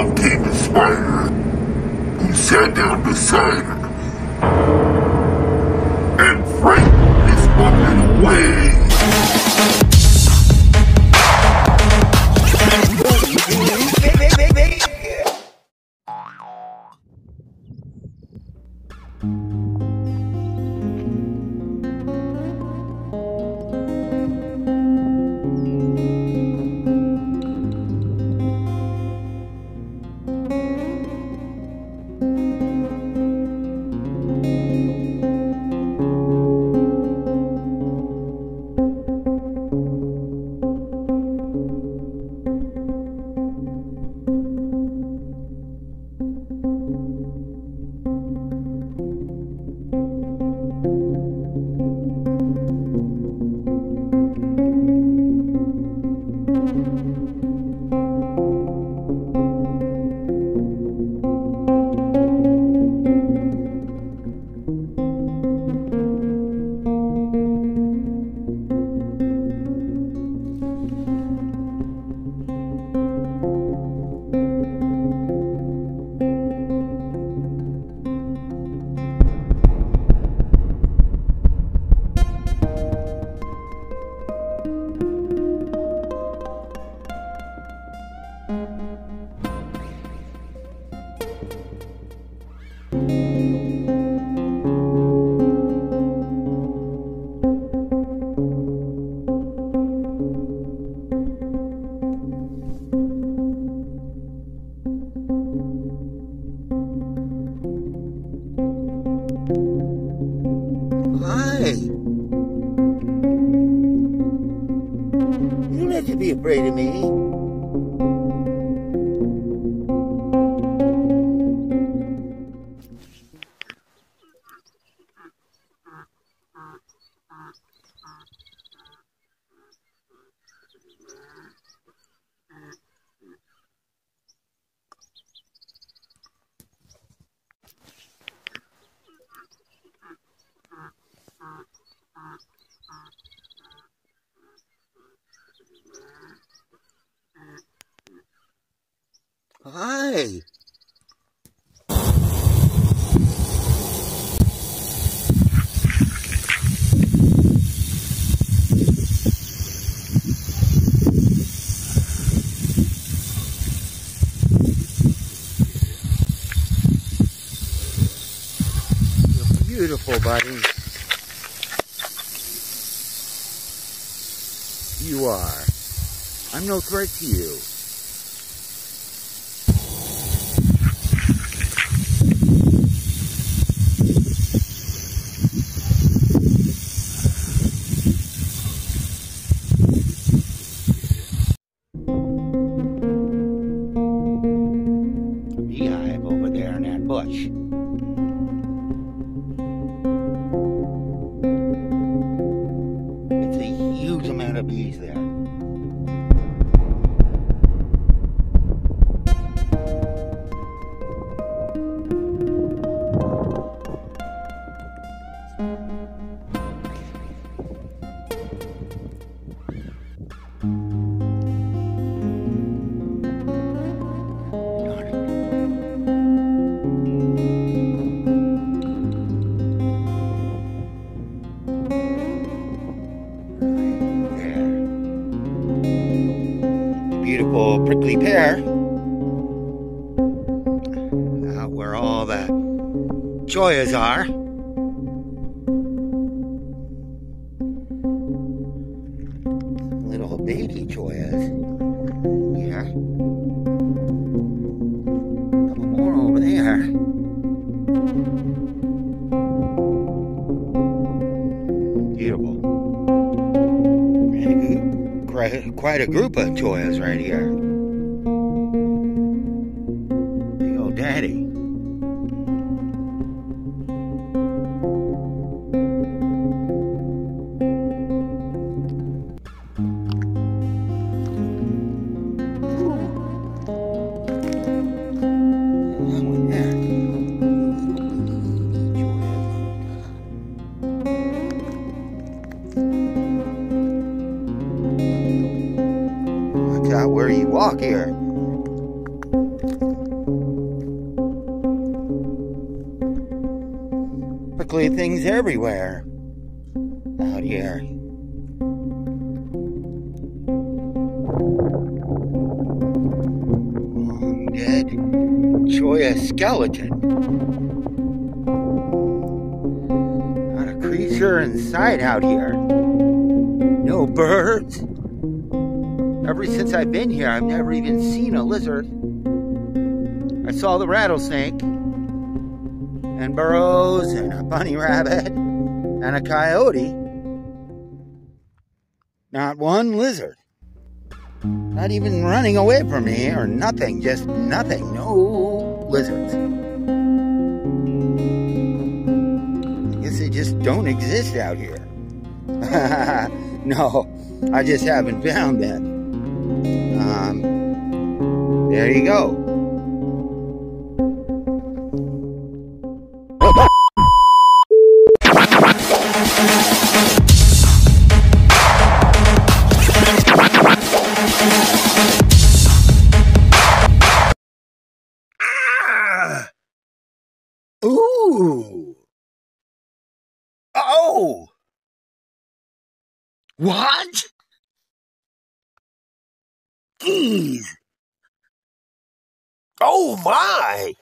along came a spider, who sat down beside her and frightened Miss Muffin away. Hi. You don't have to be afraid of me. Hi. Beautiful, buddy. You are. I'm no threat to you. Bush. It's a huge amount of bees there. Prickly pear. Out where all the chollas are. Little baby chollas. Group- Quite, quite a group of toys right here. Big old daddy. God, where you walk here. Quickly, things everywhere out here. Long dead Cholla skeleton. Not a creature in sight out here. No birds. Ever since I've been here, I've never even seen a lizard. I saw the rattlesnake and burros and a bunny rabbit and a coyote. Not one lizard. Not even running away from me or nothing, just nothing. No lizards. I guess they just don't exist out here. no, I just haven't found them. There you go. Ah! Ooh. Oh. What? Geez. Oh my.